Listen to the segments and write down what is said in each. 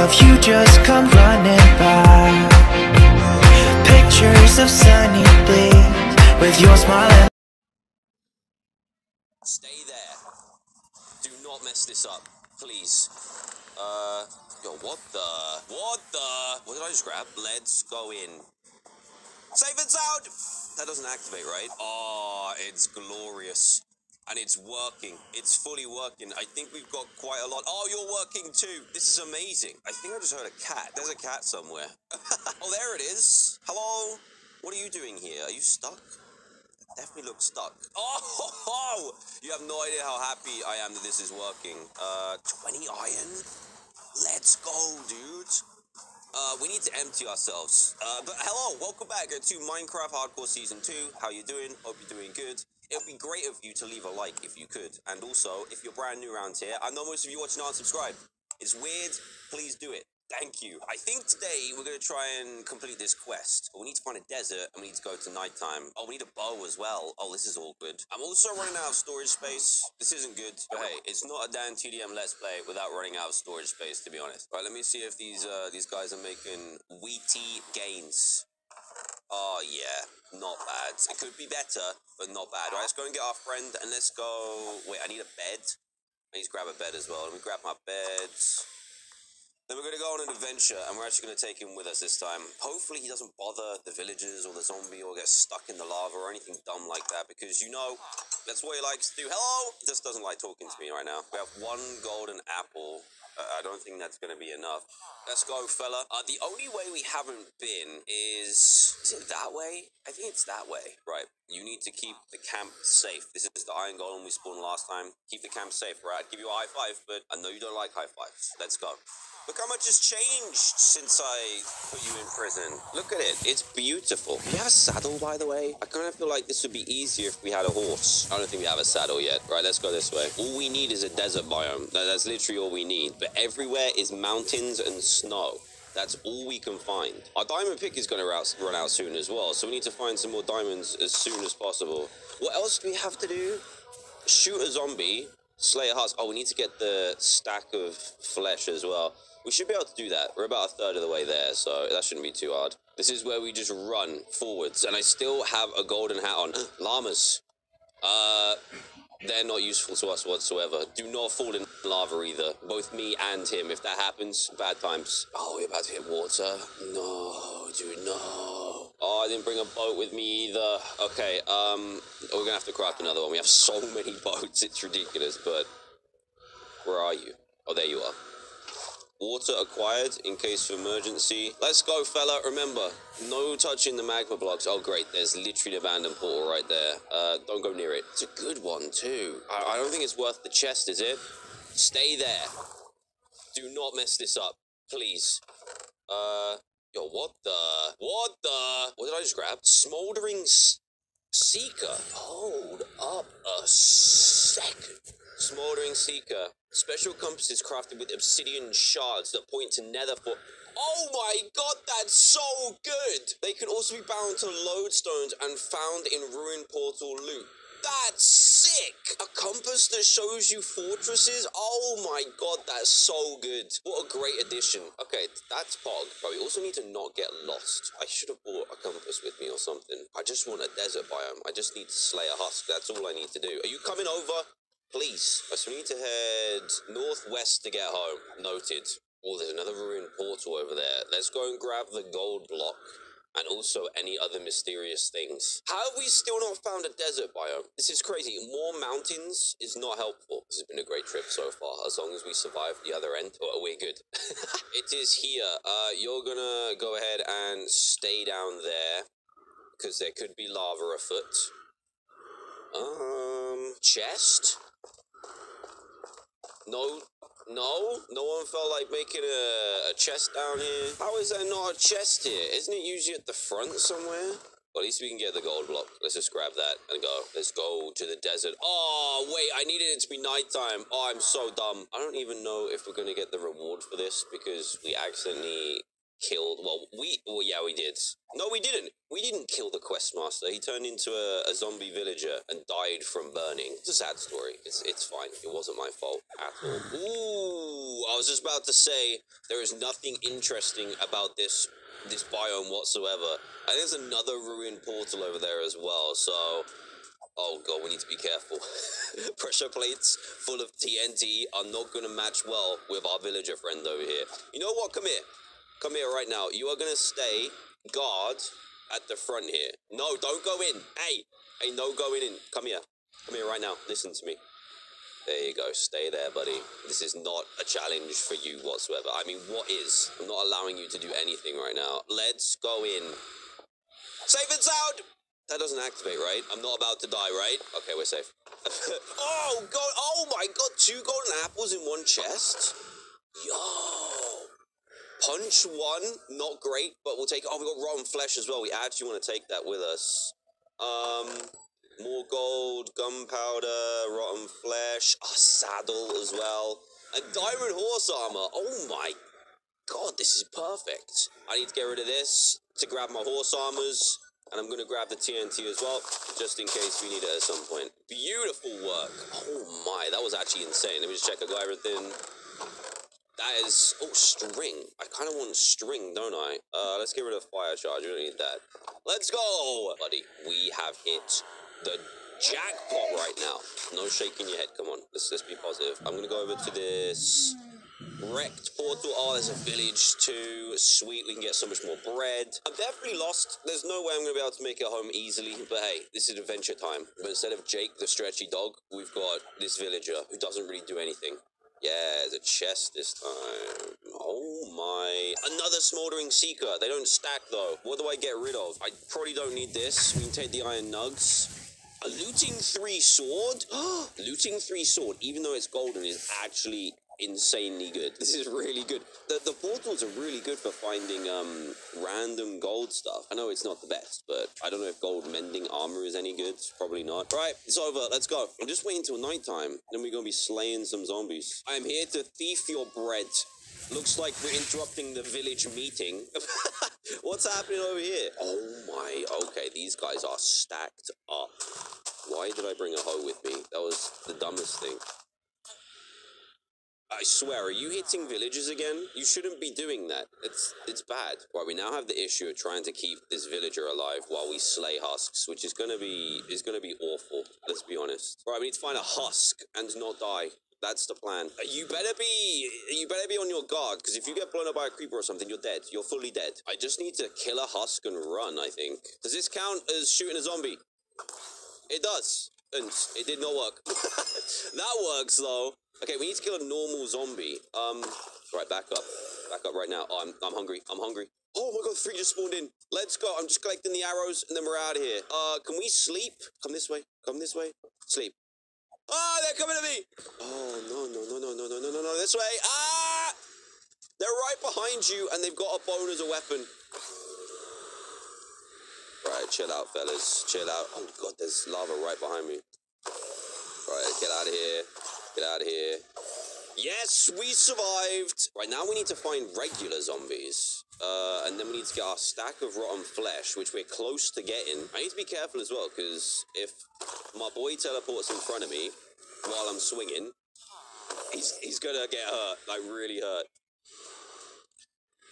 of you just come running by. Pictures of sunny days with your smile Stay there. Do not mess this up, please. Uh, yo, what the? What the? What did I just grab? Let's go in. Safe and sound! That doesn't activate, right? Oh, it's glorious. And it's working. It's fully working. I think we've got quite a lot. Oh, you're working too. This is amazing. I think I just heard a cat. There's a cat somewhere. oh, there it is. Hello? What are you doing here? Are you stuck? definitely look stuck. Oh, you have no idea how happy I am that this is working. Uh, 20 iron? Let's go, dude. Uh, we need to empty ourselves. Uh, but hello, welcome back to Minecraft Hardcore Season 2. How you doing? Hope you're doing good. It would be great of you to leave a like if you could. And also, if you're brand new around here, I know most of you watching aren't subscribed. It's weird. Please do it. Thank you. I think today we're going to try and complete this quest. We need to find a desert and we need to go to nighttime. Oh, we need a bow as well. Oh, this is all good. I'm also running out of storage space. This isn't good. But hey, it's not a damn TDM Let's Play without running out of storage space, to be honest. Right, let me see if these uh, these guys are making wheaty gains. Oh, yeah. Not bad. It could be better, but not bad. Right, let's go and get our friend and let's go... Wait, I need a bed. I need to grab a bed as well. Let me grab my bed. Then we're going to go on an adventure, and we're actually going to take him with us this time. Hopefully, he doesn't bother the villagers or the zombie or get stuck in the lava or anything dumb like that, because you know that's what he likes to do. Hello! He just doesn't like talking to me right now. We have one golden apple. I don't think that's going to be enough. Let's go, fella. Uh, the only way we haven't been is. Is it that way? I think it's that way. Right. You need to keep the camp safe. This is the iron golem we spawned last time. Keep the camp safe, right? I'd give you a high five, but I know you don't like high fives. Let's go. Look how much has changed since I put you in prison. Look at it. It's beautiful. Do you have a saddle, by the way? I kind of feel like this would be easier if we had a horse. I don't think we have a saddle yet. Right, let's go this way. All we need is a desert biome. That's literally all we need. But everywhere is mountains and snow. That's all we can find. Our diamond pick is going to run out soon as well, so we need to find some more diamonds as soon as possible. What else do we have to do? Shoot a zombie, slay a husk. Oh, we need to get the stack of flesh as well. We should be able to do that. We're about a third of the way there, so that shouldn't be too hard. This is where we just run forwards, and I still have a golden hat on. Llamas. Uh, they're not useful to us whatsoever. Do not fall in lava either. Both me and him. If that happens, bad times. Oh, we're about to hit water. No, dude, no. Oh, I didn't bring a boat with me either. Okay, um, we're gonna have to craft another one. We have so many boats, it's ridiculous, but where are you? Oh, there you are. Water acquired in case of emergency. Let's go, fella. Remember, no touching the magma blocks. Oh, great. There's literally an abandoned portal right there. Uh, don't go near it. It's a good one, too. I, I don't think it's worth the chest, is it? Stay there. Do not mess this up. Please. Uh, yo, what the? What the? What did I just grab? Smoldering Seeker. Hold up a second. Smoldering Seeker. Special compasses crafted with obsidian shards that point to nether for. Oh my god, that's so good! They can also be bound to lodestones and found in ruined portal loot. That's sick! A compass that shows you fortresses? Oh my god, that's so good. What a great addition. Okay, that's Pog, but we also need to not get lost. I should have brought a compass with me or something. I just want a desert biome. I just need to slay a husk. That's all I need to do. Are you coming over? Please. So we need to head northwest to get home. Noted. Oh, there's another ruined portal over there. Let's go and grab the gold block. And also any other mysterious things. How have we still not found a desert biome? This is crazy. More mountains is not helpful. This has been a great trip so far. As long as we survive the other end, oh, we're good. it is here. Uh, you're gonna go ahead and stay down there because there could be lava afoot. Um, chest? No, no, no one felt like making a, a chest down here. How is there not a chest here? Isn't it usually at the front somewhere? Well, at least we can get the gold block. Let's just grab that and go. Let's go to the desert. Oh, wait, I needed it to be nighttime. Oh, I'm so dumb. I don't even know if we're going to get the reward for this because we accidentally killed. Well, we. Well, yeah, we did. No, we didn't. We didn't kill the quest master. He turned into a, a zombie villager and died from burning. It's a sad story. It's it's fine. It wasn't my fault at all. Ooh, I was just about to say there is nothing interesting about this this biome whatsoever. And there's another ruined portal over there as well. So Oh god, we need to be careful. Pressure plates full of TNT are not going to match well with our villager friend over here. You know what? Come here. Come here right now. You are going to stay guard at the front here. No, don't go in. Hey, hey, no going in. Come here. Come here right now. Listen to me. There you go. Stay there, buddy. This is not a challenge for you whatsoever. I mean, what is? I'm not allowing you to do anything right now. Let's go in. Safe and sound! That doesn't activate, right? I'm not about to die, right? Okay, we're safe. oh, God. Oh, my God. Two golden apples in one chest? Yo. Punch one, not great, but we'll take. Oh, we got rotten flesh as well. We actually want to take that with us. Um, more gold, gunpowder, rotten flesh, a saddle as well, and diamond horse armor. Oh my god, this is perfect. I need to get rid of this to grab my horse armors. And I'm going to grab the TNT as well, just in case we need it at some point. Beautiful work. Oh my, that was actually insane. Let me just check I got everything. That is... Oh, string. I kind of want string, don't I? Uh, let's get rid of fire charge. We don't need that. Let's go! Buddy, we have hit the jackpot right now. No shaking your head. Come on, let's, let's be positive. I'm going to go over to this wrecked portal. Oh, there's a village too. Sweet, we can get so much more bread. I'm definitely lost. There's no way I'm to be able to make it home easily. But hey, this is adventure time. But instead of Jake, the stretchy dog, we've got this villager who doesn't really do anything. Yeah, the chest this time. Oh my. Another smoldering seeker. They don't stack though. What do I get rid of? I probably don't need this. We can take the iron nugs. A looting three sword? looting three sword, even though it's golden, is actually insanely good. This is really good. The, the portals are really good for finding um random gold stuff. I know it's not the best, but I don't know if gold mending armor is any good. It's Probably not. Right, it's over. Let's go. I'm just waiting till nighttime. Then we're gonna be slaying some zombies. I am here to thief your bread. Looks like we're interrupting the village meeting. What's happening over here? Oh my, okay, these guys are stacked up. Why did I bring a hoe with me? That was the dumbest thing. I swear, are you hitting villages again? You shouldn't be doing that. It's it's bad. Right, we now have the issue of trying to keep this villager alive while we slay husks, which is gonna be is gonna be awful. Let's be honest. Right, we need to find a husk and not die. That's the plan. You better be you better be on your guard, because if you get blown up by a creeper or something, you're dead. You're fully dead. I just need to kill a husk and run, I think. Does this count as shooting a zombie? It does. And it did not work. that works though. Okay, we need to kill a normal zombie. Um, right, back up. Back up right now. Oh, I'm, I'm hungry. I'm hungry. Oh my god, three just spawned in. Let's go. I'm just collecting the arrows and then we're out of here. Uh, can we sleep? Come this way. Come this way. Sleep. Ah, they're coming to me. Oh, no, no, no, no, no, no, no, no, no. This way. Ah! They're right behind you and they've got a bone as a weapon. Right, chill out, fellas. Chill out. Oh god, there's lava right behind me. Right, get out of here. Get out of here. Yes, we survived. Right, now we need to find regular zombies. Uh, and then we need to get our stack of rotten flesh, which we're close to getting. I need to be careful as well, because if my boy teleports in front of me while I'm swinging, he's, he's gonna get hurt, like really hurt.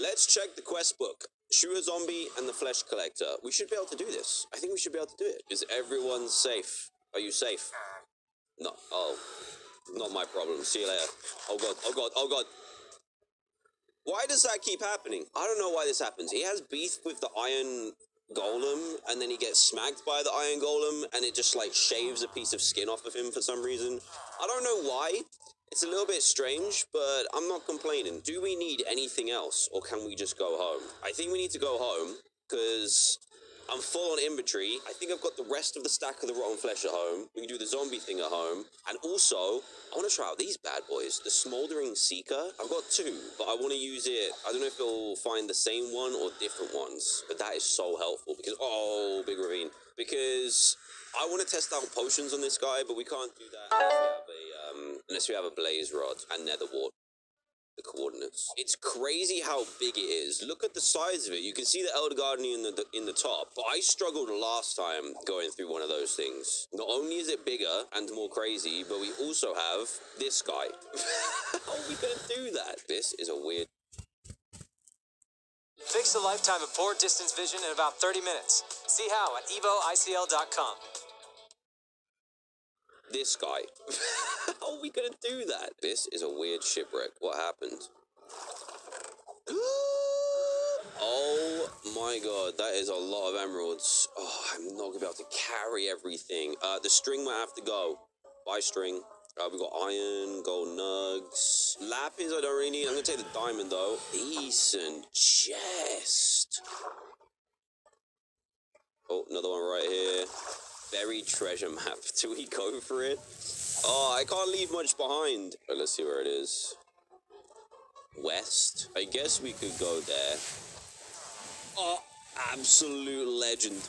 Let's check the quest book. Shoot a zombie and the flesh collector. We should be able to do this. I think we should be able to do it. Is everyone safe? Are you safe? No. Oh. Not my problem. See you later. Oh god, oh god, oh god. Why does that keep happening? I don't know why this happens. He has beef with the iron golem, and then he gets smacked by the iron golem, and it just like shaves a piece of skin off of him for some reason. I don't know why. It's a little bit strange, but I'm not complaining. Do we need anything else, or can we just go home? I think we need to go home, because I'm full on inventory. I think I've got the rest of the stack of the rotten flesh at home. We can do the zombie thing at home. And also, I want to try out these bad boys. The Smoldering Seeker. I've got two, but I want to use it. I don't know if it'll find the same one or different ones. But that is so helpful because, oh, big ravine. Because I want to test out potions on this guy, but we can't do that unless we have a, um, unless we have a blaze rod and nether wart. The coordinates. It's crazy how big it is. Look at the size of it. You can see the Elder Guardian in the in the top. But I struggled last time going through one of those things. Not only is it bigger and more crazy, but we also have this guy. how are we gonna do that? This is a weird. Fix a lifetime of poor distance vision in about 30 minutes. See how at evoicl.com. This guy. how are we gonna do that? This is a weird shipwreck. What happened? Oh my god, that is a lot of emeralds. Oh, I'm not gonna be able to carry everything. Uh, the string might have to go. Buy string. Uh, we got iron, gold nugs. Lapis, I don't really need. I'm gonna take the diamond though. Decent chest. Oh, another one right here. Buried treasure map. Do we go for it? Oh, I can't leave much behind. Right, let's see where it is. West. I guess we could go there. Oh, absolute legend.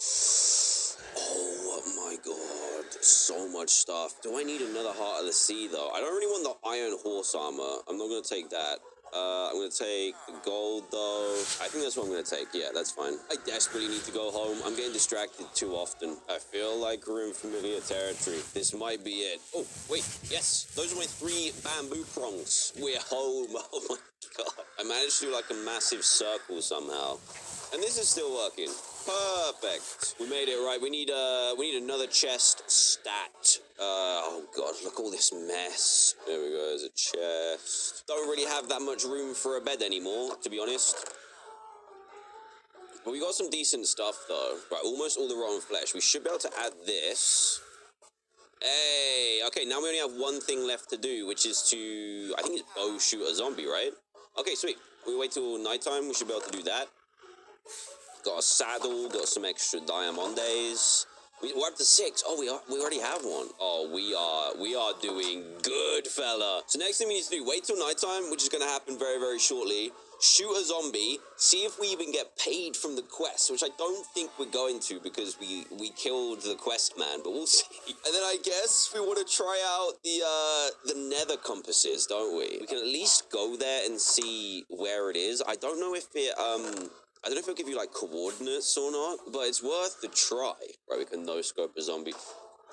Oh my god, so much stuff. Do I need another Heart of the Sea though? I don't really want the Iron Horse armor. I'm not gonna take that. Uh, I'm gonna take the gold though. I think that's what I'm gonna take. Yeah, that's fine. I desperately need to go home. I'm getting distracted too often. I feel like we're in familiar territory. This might be it. Oh, wait, yes. Those are my three bamboo prongs. We're home. Oh my god. I managed to do like a massive circle somehow. And this is still working. Perfect. We made it right. We need uh we need another chest stat. Uh oh god, look all this mess. There we go, there's a chest. Don't really have that much room for a bed anymore, to be honest. But we got some decent stuff though. Right, almost all the rotten flesh. We should be able to add this. Hey, okay, now we only have one thing left to do, which is to I think it's bow shoot a zombie, right? Okay, sweet. We wait till nighttime, we should be able to do that. Got a saddle, got some extra diamondes. We, we're up to six. Oh, we are, we already have one. Oh, we are we are doing good, fella. So next thing we need to do, wait till nighttime, which is going to happen very very shortly. Shoot a zombie. See if we even get paid from the quest, which I don't think we're going to because we we killed the quest man, but we'll see. And then I guess we want to try out the uh the nether compasses, don't we? We can at least go there and see where it is. I don't know if it um. I don't know if it'll give you like coordinates or not, but it's worth the try. Right, we can no scope a zombie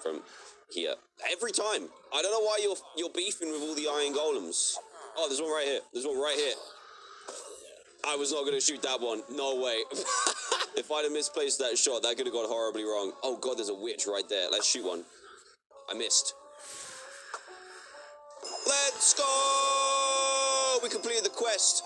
from here every time. I don't know why you're you're beefing with all the iron golems. Oh, there's one right here. There's one right here. I was not gonna shoot that one. No way. if I'd have misplaced that shot, that could have gone horribly wrong. Oh god, there's a witch right there. Let's shoot one. I missed. Let's go! We completed the quest.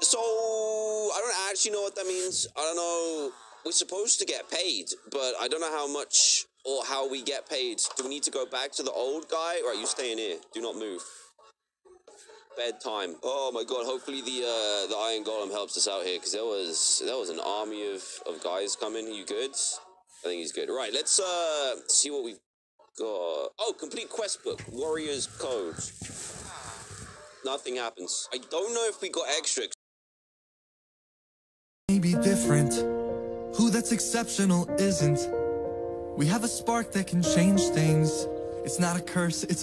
So I don't actually know what that means. I don't know. We're supposed to get paid, but I don't know how much or how we get paid. Do we need to go back to the old guy? Right, you stay in here. Do not move. Bedtime. Oh my god. Hopefully the uh, the Iron Golem helps us out here because there was there was an army of of guys coming. You good? I think he's good. Right. Let's uh see what we've got. Oh, complete quest book. Warriors Code. Nothing happens. I don't know if we got extra be different. Who that's exceptional isn't. We have a spark that can change things. It's not a curse, it's